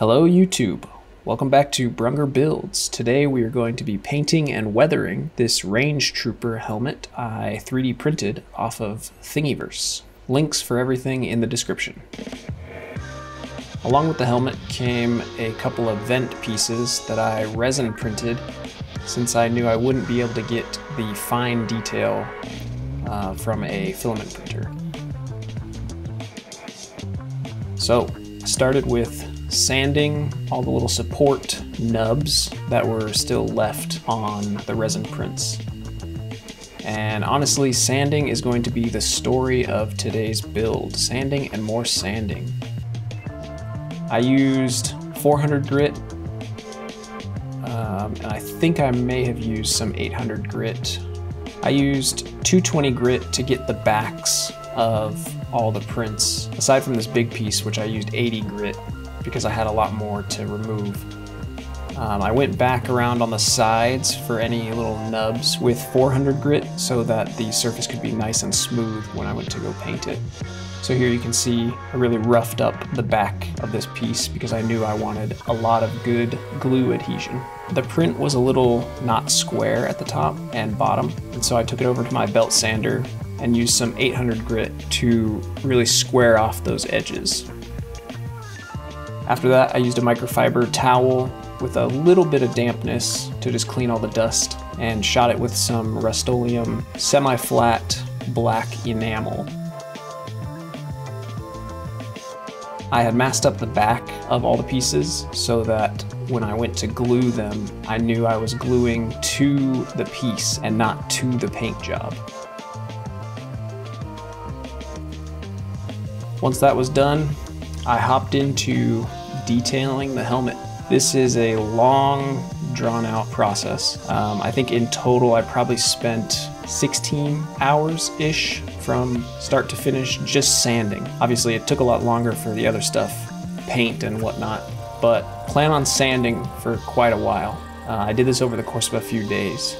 Hello YouTube! Welcome back to Brunger Builds. Today we are going to be painting and weathering this Range Trooper helmet I 3D printed off of Thingiverse. Links for everything in the description. Along with the helmet came a couple of vent pieces that I resin printed since I knew I wouldn't be able to get the fine detail uh, from a filament printer. So, started with sanding all the little support nubs that were still left on the resin prints. And honestly, sanding is going to be the story of today's build. Sanding and more sanding. I used 400 grit, um, and I think I may have used some 800 grit. I used 220 grit to get the backs of all the prints, aside from this big piece, which I used 80 grit because I had a lot more to remove. Um, I went back around on the sides for any little nubs with 400 grit so that the surface could be nice and smooth when I went to go paint it. So here you can see I really roughed up the back of this piece because I knew I wanted a lot of good glue adhesion. The print was a little not square at the top and bottom, and so I took it over to my belt sander and used some 800 grit to really square off those edges. After that, I used a microfiber towel with a little bit of dampness to just clean all the dust and shot it with some Rust-Oleum semi-flat black enamel. I had masked up the back of all the pieces so that when I went to glue them, I knew I was gluing to the piece and not to the paint job. Once that was done, I hopped into detailing the helmet. This is a long, drawn out process. Um, I think in total I probably spent 16 hours ish from start to finish just sanding. Obviously, it took a lot longer for the other stuff, paint and whatnot, but plan on sanding for quite a while. Uh, I did this over the course of a few days.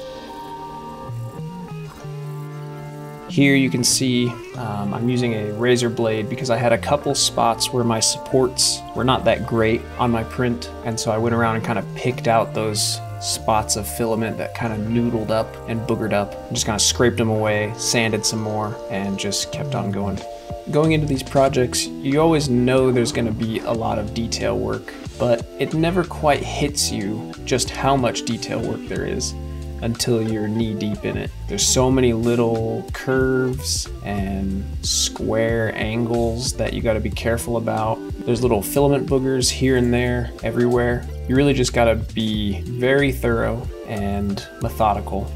Here you can see um, I'm using a razor blade because I had a couple spots where my supports were not that great on my print and so I went around and kind of picked out those spots of filament that kind of noodled up and boogered up. Just kind of scraped them away, sanded some more, and just kept on going. Going into these projects, you always know there's going to be a lot of detail work, but it never quite hits you just how much detail work there is until you're knee deep in it. There's so many little curves and square angles that you got to be careful about. There's little filament boogers here and there, everywhere. You really just got to be very thorough and methodical.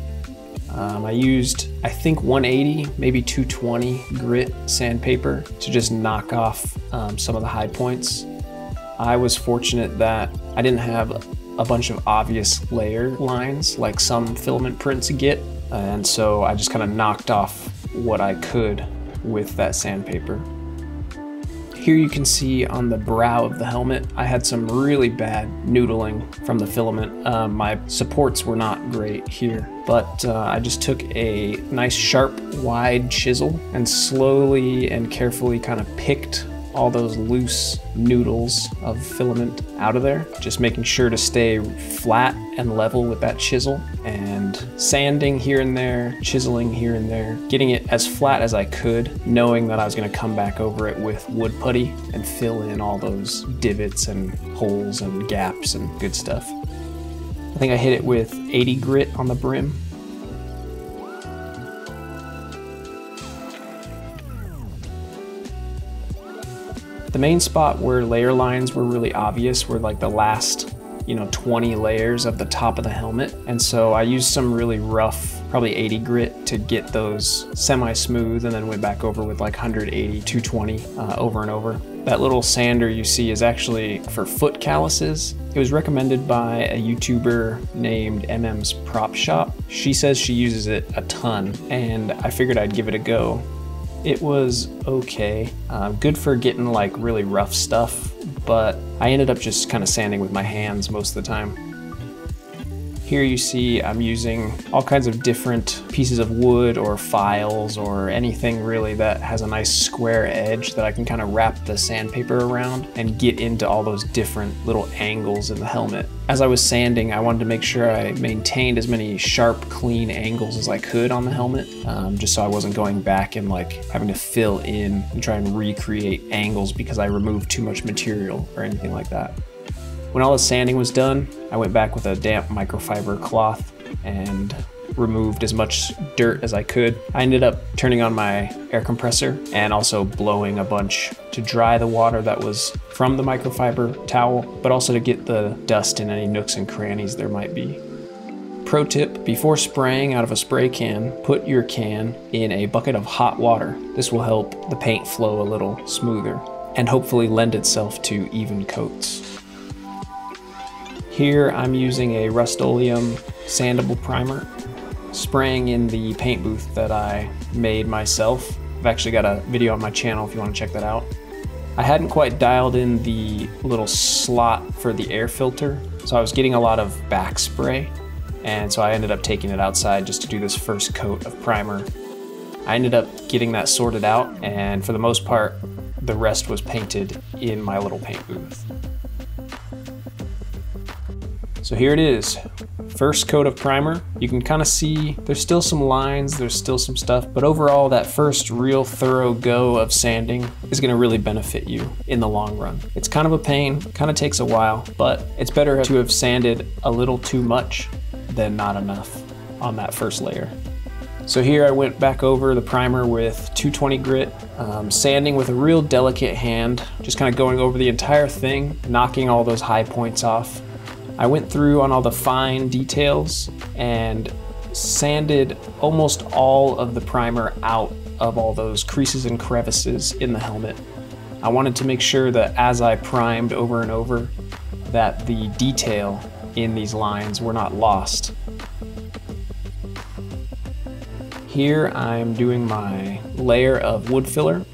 Um, I used, I think 180, maybe 220 grit sandpaper to just knock off um, some of the high points. I was fortunate that I didn't have a bunch of obvious layer lines like some filament prints get. And so I just kind of knocked off what I could with that sandpaper. Here you can see on the brow of the helmet, I had some really bad noodling from the filament. Um, my supports were not great here, but uh, I just took a nice sharp wide chisel and slowly and carefully kind of picked all those loose noodles of filament out of there. Just making sure to stay flat and level with that chisel and sanding here and there, chiseling here and there, getting it as flat as I could, knowing that I was gonna come back over it with wood putty and fill in all those divots and holes and gaps and good stuff. I think I hit it with 80 grit on the brim The main spot where layer lines were really obvious were like the last, you know, 20 layers of the top of the helmet. And so I used some really rough, probably 80 grit to get those semi-smooth and then went back over with like 180, 220 uh, over and over. That little sander you see is actually for foot calluses. It was recommended by a YouTuber named MM's Prop Shop. She says she uses it a ton and I figured I'd give it a go. It was okay. Uh, good for getting like really rough stuff, but I ended up just kind of sanding with my hands most of the time. Here you see I'm using all kinds of different pieces of wood or files or anything really that has a nice square edge that I can kind of wrap the sandpaper around and get into all those different little angles in the helmet. As I was sanding, I wanted to make sure I maintained as many sharp, clean angles as I could on the helmet, um, just so I wasn't going back and like having to fill in and try and recreate angles because I removed too much material or anything like that. When all the sanding was done, I went back with a damp microfiber cloth and removed as much dirt as I could. I ended up turning on my air compressor and also blowing a bunch to dry the water that was from the microfiber towel, but also to get the dust in any nooks and crannies there might be. Pro tip, before spraying out of a spray can, put your can in a bucket of hot water. This will help the paint flow a little smoother and hopefully lend itself to even coats. Here I'm using a Rust-Oleum sandable primer, spraying in the paint booth that I made myself. I've actually got a video on my channel if you want to check that out. I hadn't quite dialed in the little slot for the air filter, so I was getting a lot of back spray, and so I ended up taking it outside just to do this first coat of primer. I ended up getting that sorted out, and for the most part, the rest was painted in my little paint booth. So here it is, first coat of primer. You can kind of see there's still some lines, there's still some stuff, but overall that first real thorough go of sanding is gonna really benefit you in the long run. It's kind of a pain, kind of takes a while, but it's better to have sanded a little too much than not enough on that first layer. So here I went back over the primer with 220 grit, um, sanding with a real delicate hand, just kind of going over the entire thing, knocking all those high points off. I went through on all the fine details and sanded almost all of the primer out of all those creases and crevices in the helmet. I wanted to make sure that as I primed over and over, that the detail in these lines were not lost. Here I'm doing my layer of wood filler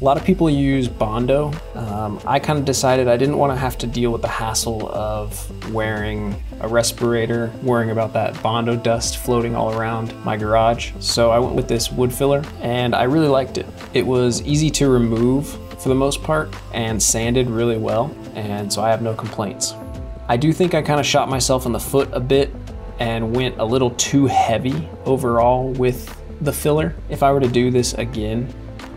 a lot of people use Bondo. Uh, Um, I kind of decided I didn't want to have to deal with the hassle of wearing a respirator, worrying about that Bondo dust floating all around my garage. So I went with this wood filler and I really liked it. It was easy to remove for the most part and sanded really well. And so I have no complaints. I do think I kind of shot myself in the foot a bit and went a little too heavy overall with the filler. If I were to do this again,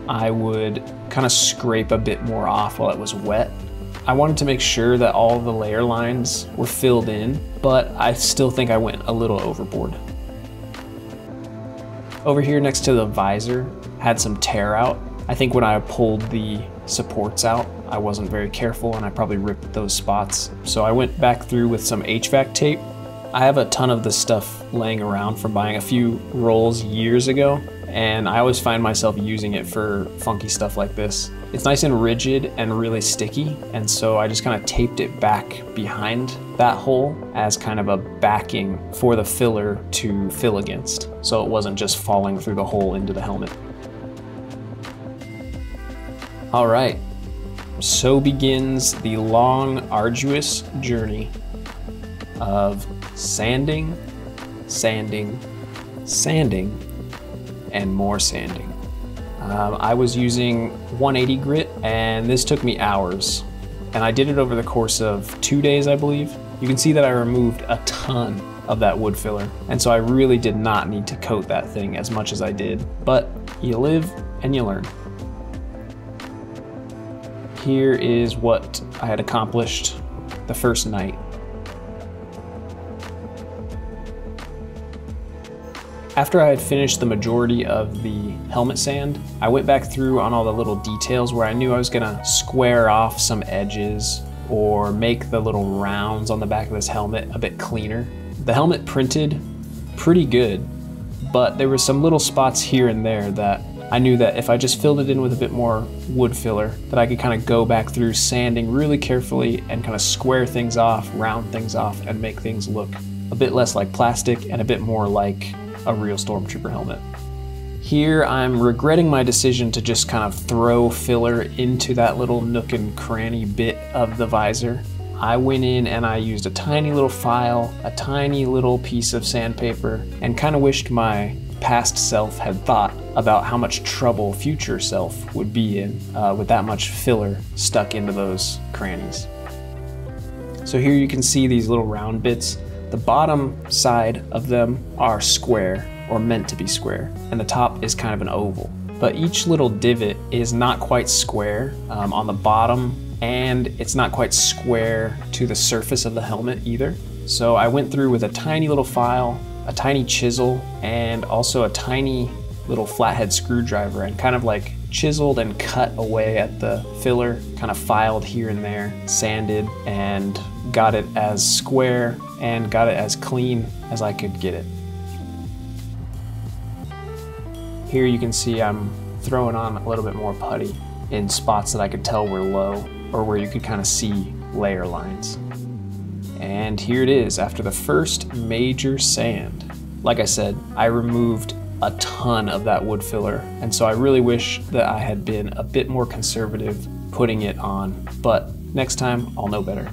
I would kind of scrape a bit more off while it was wet. I wanted to make sure that all the layer lines were filled in, but I still think I went a little overboard. Over here next to the visor had some tear out. I think when I pulled the supports out, I wasn't very careful and I probably ripped those spots. So I went back through with some HVAC tape. I have a ton of this stuff laying around from buying a few rolls years ago and I always find myself using it for funky stuff like this. It's nice and rigid and really sticky, and so I just kind of taped it back behind that hole as kind of a backing for the filler to fill against, so it wasn't just falling through the hole into the helmet. All right, so begins the long, arduous journey of sanding, sanding, sanding, and more sanding. Um, I was using 180 grit and this took me hours. And I did it over the course of two days, I believe. You can see that I removed a ton of that wood filler. And so I really did not need to coat that thing as much as I did. But you live and you learn. Here is what I had accomplished the first night. After I had finished the majority of the helmet sand, I went back through on all the little details where I knew I was gonna square off some edges or make the little rounds on the back of this helmet a bit cleaner. The helmet printed pretty good, but there were some little spots here and there that I knew that if I just filled it in with a bit more wood filler, that I could kind of go back through sanding really carefully and kind of square things off, round things off, and make things look a bit less like plastic and a bit more like a real Stormtrooper helmet. Here I'm regretting my decision to just kind of throw filler into that little nook and cranny bit of the visor. I went in and I used a tiny little file, a tiny little piece of sandpaper, and kind of wished my past self had thought about how much trouble future self would be in uh, with that much filler stuck into those crannies. So here you can see these little round bits. The bottom side of them are square or meant to be square, and the top is kind of an oval. But each little divot is not quite square um, on the bottom and it's not quite square to the surface of the helmet either. So I went through with a tiny little file, a tiny chisel, and also a tiny little flathead screwdriver and kind of like chiseled and cut away at the filler, kind of filed here and there, sanded, and got it as square and got it as clean as I could get it. Here you can see I'm throwing on a little bit more putty in spots that I could tell were low or where you could kind of see layer lines. And here it is after the first major sand. Like I said, I removed a ton of that wood filler, and so I really wish that I had been a bit more conservative putting it on, but next time I'll know better.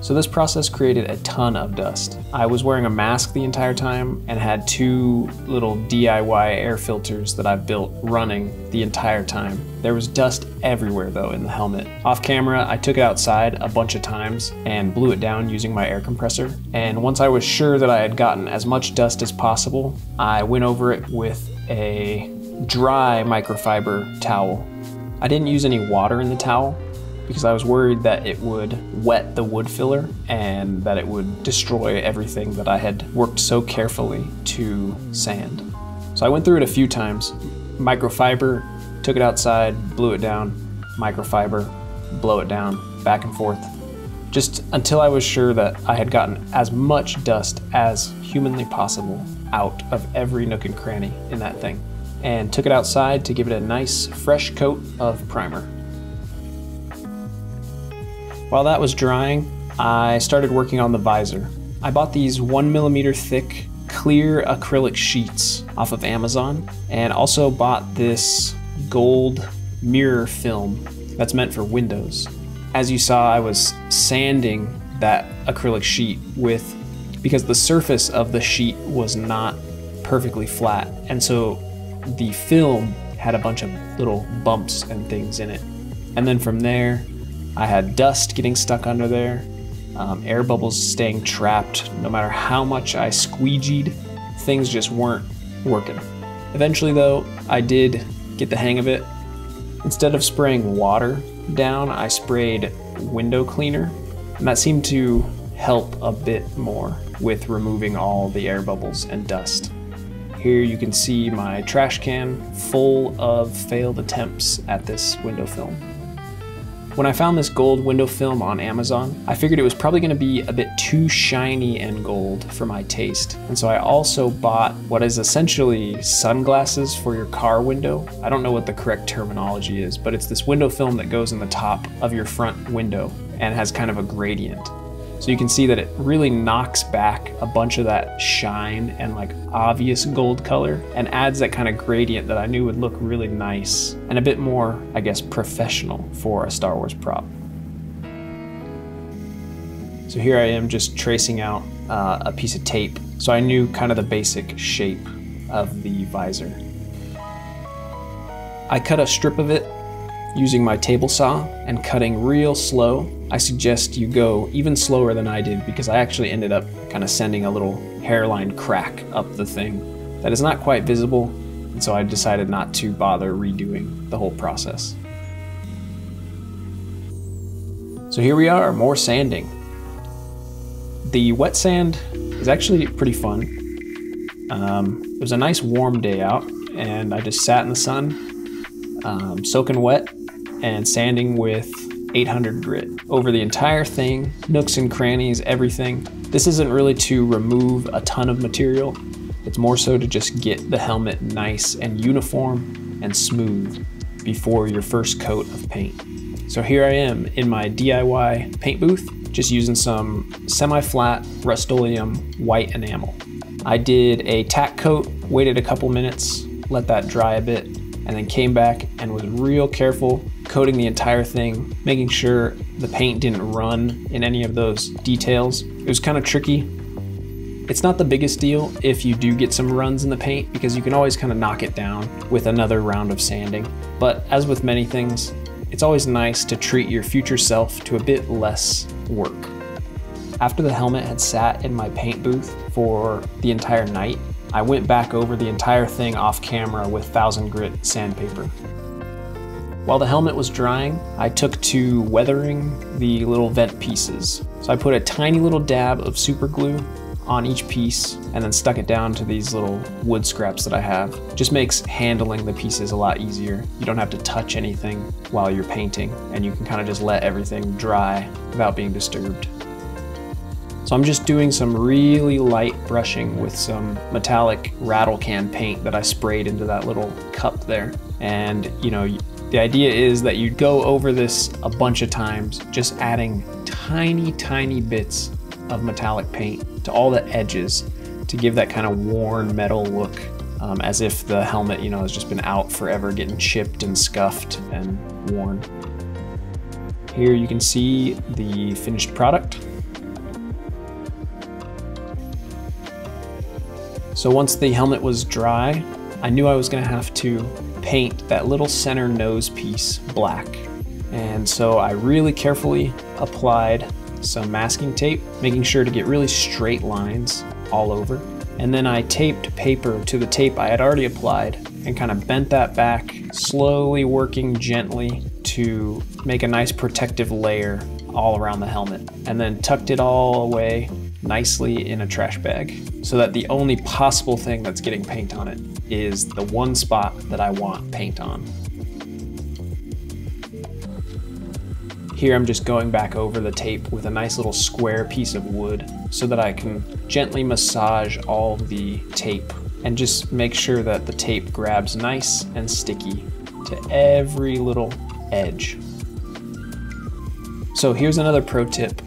So this process created a ton of dust. I was wearing a mask the entire time and had two little DIY air filters that I built running the entire time. There was dust everywhere though in the helmet. Off camera, I took it outside a bunch of times and blew it down using my air compressor. And once I was sure that I had gotten as much dust as possible, I went over it with a dry microfiber towel. I didn't use any water in the towel because I was worried that it would wet the wood filler and that it would destroy everything that I had worked so carefully to sand. So I went through it a few times. Microfiber, took it outside, blew it down, microfiber, blow it down, back and forth. Just until I was sure that I had gotten as much dust as humanly possible out of every nook and cranny in that thing. And took it outside to give it a nice fresh coat of primer. While that was drying, I started working on the visor. I bought these one millimeter thick clear acrylic sheets off of Amazon and also bought this gold mirror film that's meant for windows. As you saw, I was sanding that acrylic sheet with because the surface of the sheet was not perfectly flat and so the film had a bunch of little bumps and things in it. And then from there, I had dust getting stuck under there, um, air bubbles staying trapped. No matter how much I squeegeed, things just weren't working. Eventually, though, I did get the hang of it. Instead of spraying water down, I sprayed window cleaner, and that seemed to help a bit more with removing all the air bubbles and dust. Here you can see my trash can full of failed attempts at this window film. When I found this gold window film on Amazon, I figured it was probably going to be a bit too shiny and gold for my taste. And so I also bought what is essentially sunglasses for your car window. I don't know what the correct terminology is, but it's this window film that goes in the top of your front window and has kind of a gradient. So you can see that it really knocks back a bunch of that shine and like obvious gold color and adds that kind of gradient that I knew would look really nice and a bit more, I guess, professional for a Star Wars prop. So here I am just tracing out uh, a piece of tape. So I knew kind of the basic shape of the visor. I cut a strip of it using my table saw and cutting real slow I suggest you go even slower than I did because I actually ended up kind of sending a little hairline crack up the thing that is not quite visible, and so I decided not to bother redoing the whole process. So here we are, more sanding. The wet sand is actually pretty fun. Um, it was a nice warm day out, and I just sat in the sun, um, soaking wet, and sanding with 800 grit over the entire thing, nooks and crannies, everything. This isn't really to remove a ton of material, it's more so to just get the helmet nice and uniform and smooth before your first coat of paint. So here I am in my DIY paint booth, just using some semi-flat Rust-Oleum white enamel. I did a tack coat, waited a couple minutes, let that dry a bit, and then came back and was real careful coating the entire thing, making sure the paint didn't run in any of those details. It was kind of tricky. It's not the biggest deal if you do get some runs in the paint because you can always kind of knock it down with another round of sanding. But as with many things, it's always nice to treat your future self to a bit less work. After the helmet had sat in my paint booth for the entire night, I went back over the entire thing off camera with 1000 grit sandpaper. While the helmet was drying, I took to weathering the little vent pieces. So I put a tiny little dab of super glue on each piece and then stuck it down to these little wood scraps that I have. Just makes handling the pieces a lot easier. You don't have to touch anything while you're painting and you can kind of just let everything dry without being disturbed. So I'm just doing some really light brushing with some metallic rattle can paint that I sprayed into that little cup there. And you know, the idea is that you go over this a bunch of times, just adding tiny, tiny bits of metallic paint to all the edges to give that kind of worn metal look um, as if the helmet, you know, has just been out forever getting chipped and scuffed and worn. Here you can see the finished product. So once the helmet was dry, I knew I was gonna have to paint that little center nose piece black. And so I really carefully applied some masking tape, making sure to get really straight lines all over. And then I taped paper to the tape I had already applied and kind of bent that back, slowly working gently to make a nice protective layer all around the helmet. And then tucked it all away nicely in a trash bag so that the only possible thing that's getting paint on it is the one spot that I want paint on. Here I'm just going back over the tape with a nice little square piece of wood so that I can gently massage all the tape and just make sure that the tape grabs nice and sticky to every little edge. So here's another pro tip.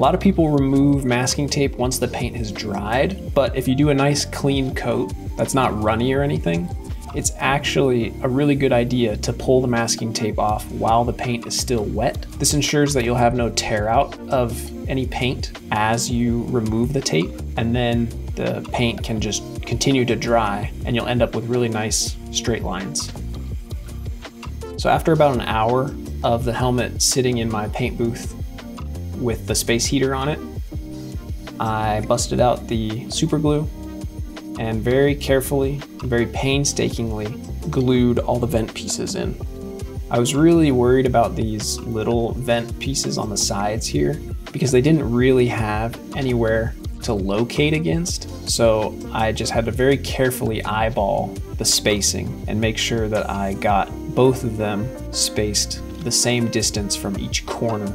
A lot of people remove masking tape once the paint has dried, but if you do a nice clean coat that's not runny or anything, it's actually a really good idea to pull the masking tape off while the paint is still wet. This ensures that you'll have no tear out of any paint as you remove the tape, and then the paint can just continue to dry and you'll end up with really nice straight lines. So after about an hour of the helmet sitting in my paint booth with the space heater on it, I busted out the super glue and very carefully, very painstakingly glued all the vent pieces in. I was really worried about these little vent pieces on the sides here because they didn't really have anywhere to locate against. So I just had to very carefully eyeball the spacing and make sure that I got both of them spaced the same distance from each corner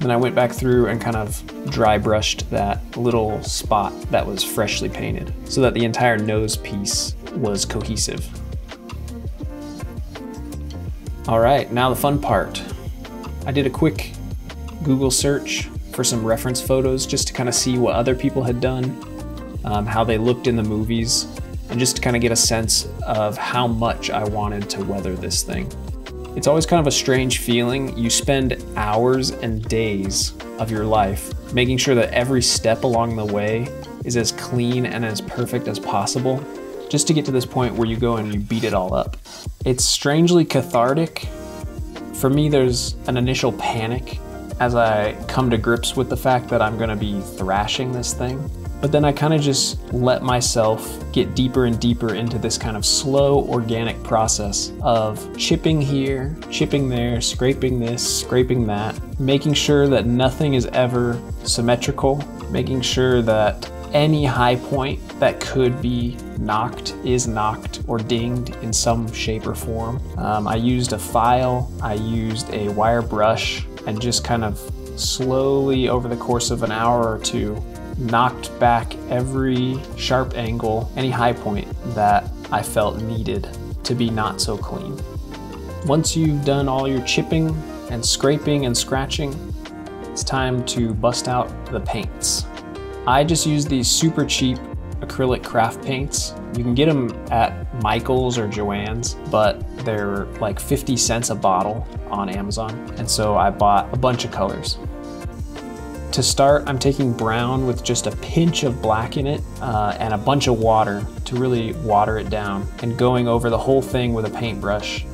Then I went back through and kind of dry brushed that little spot that was freshly painted so that the entire nose piece was cohesive. All right, now the fun part. I did a quick Google search for some reference photos just to kind of see what other people had done, um, how they looked in the movies, and just to kind of get a sense of how much I wanted to weather this thing. It's always kind of a strange feeling. You spend hours and days of your life making sure that every step along the way is as clean and as perfect as possible just to get to this point where you go and you beat it all up. It's strangely cathartic. For me, there's an initial panic as I come to grips with the fact that I'm gonna be thrashing this thing. But then I kind of just let myself get deeper and deeper into this kind of slow organic process of chipping here, chipping there, scraping this, scraping that, making sure that nothing is ever symmetrical, making sure that any high point that could be knocked is knocked or dinged in some shape or form. Um, I used a file, I used a wire brush, and just kind of slowly over the course of an hour or two knocked back every sharp angle, any high point that I felt needed to be not so clean. Once you've done all your chipping and scraping and scratching, it's time to bust out the paints. I just use these super cheap acrylic craft paints. You can get them at Michael's or Joann's, but they're like 50 cents a bottle on Amazon. And so I bought a bunch of colors. To start, I'm taking brown with just a pinch of black in it uh, and a bunch of water to really water it down and going over the whole thing with a paintbrush.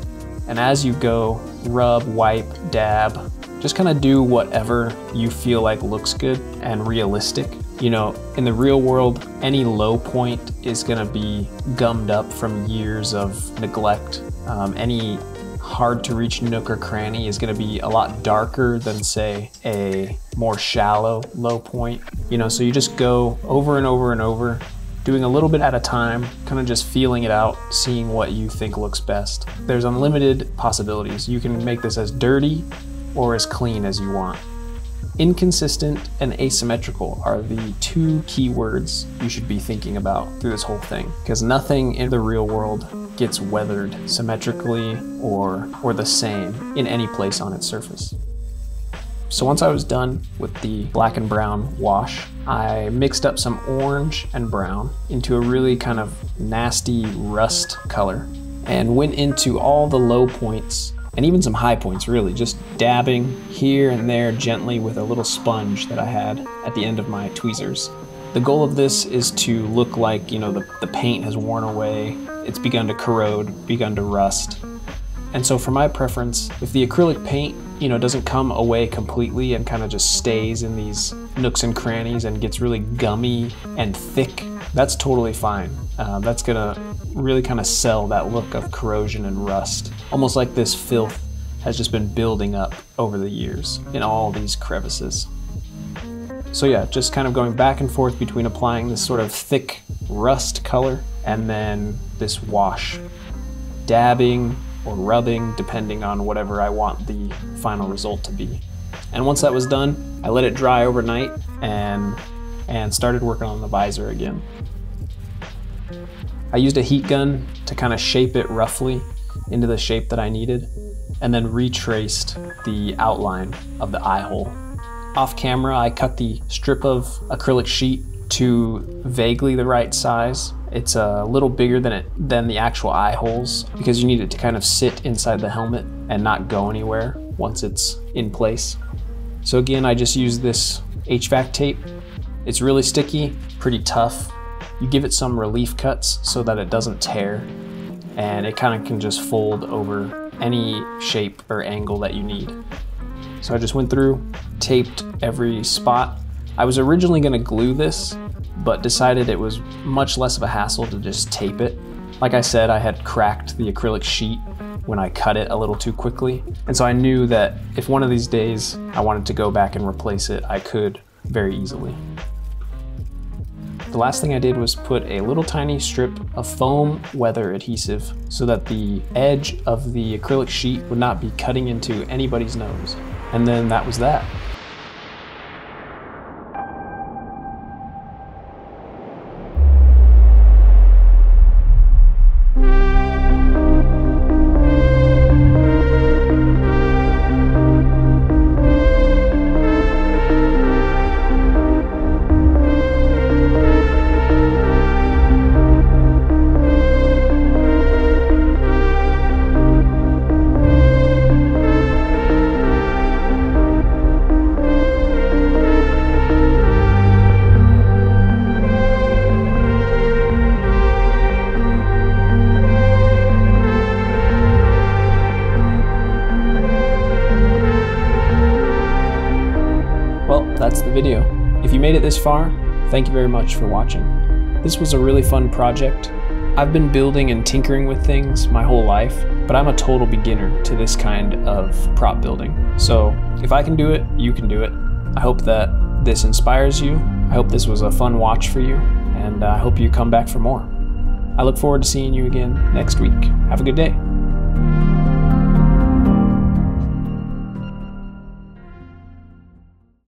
And as you go, rub, wipe, dab, just kind of do whatever you feel like looks good and realistic. You know, in the real world, any low point is going to be gummed up from years of neglect. Um, any hard to reach nook or cranny is going to be a lot darker than say a more shallow low point. You know, so you just go over and over and over, doing a little bit at a time, kind of just feeling it out, seeing what you think looks best. There's unlimited possibilities. You can make this as dirty or as clean as you want. Inconsistent and asymmetrical are the two key words you should be thinking about through this whole thing, because nothing in the real world gets weathered symmetrically or, or the same in any place on its surface. So once I was done with the black and brown wash, I mixed up some orange and brown into a really kind of nasty rust color and went into all the low points and even some high points really, just dabbing here and there gently with a little sponge that I had at the end of my tweezers. The goal of this is to look like, you know, the, the paint has worn away, it's begun to corrode, begun to rust. And so for my preference, if the acrylic paint, you know, doesn't come away completely and kind of just stays in these nooks and crannies and gets really gummy and thick, that's totally fine. Uh, that's gonna really kind of sell that look of corrosion and rust. Almost like this filth has just been building up over the years in all these crevices. So yeah, just kind of going back and forth between applying this sort of thick rust color and then this wash. Dabbing or rubbing, depending on whatever I want the final result to be. And once that was done, I let it dry overnight and, and started working on the visor again. I used a heat gun to kind of shape it roughly into the shape that I needed, and then retraced the outline of the eye hole. Off camera, I cut the strip of acrylic sheet to vaguely the right size. It's uh, a little bigger than it than the actual eye holes because you need it to kind of sit inside the helmet and not go anywhere once it's in place. So again, I just use this HVAC tape. It's really sticky, pretty tough, you give it some relief cuts so that it doesn't tear and it kind of can just fold over any shape or angle that you need. So I just went through, taped every spot. I was originally going to glue this, but decided it was much less of a hassle to just tape it. Like I said, I had cracked the acrylic sheet when I cut it a little too quickly. And so I knew that if one of these days I wanted to go back and replace it, I could very easily. The last thing I did was put a little tiny strip of foam weather adhesive so that the edge of the acrylic sheet would not be cutting into anybody's nose. And then that was that. Made it this far, thank you very much for watching. This was a really fun project. I've been building and tinkering with things my whole life, but I'm a total beginner to this kind of prop building. So if I can do it, you can do it. I hope that this inspires you. I hope this was a fun watch for you, and I hope you come back for more. I look forward to seeing you again next week. Have a good day.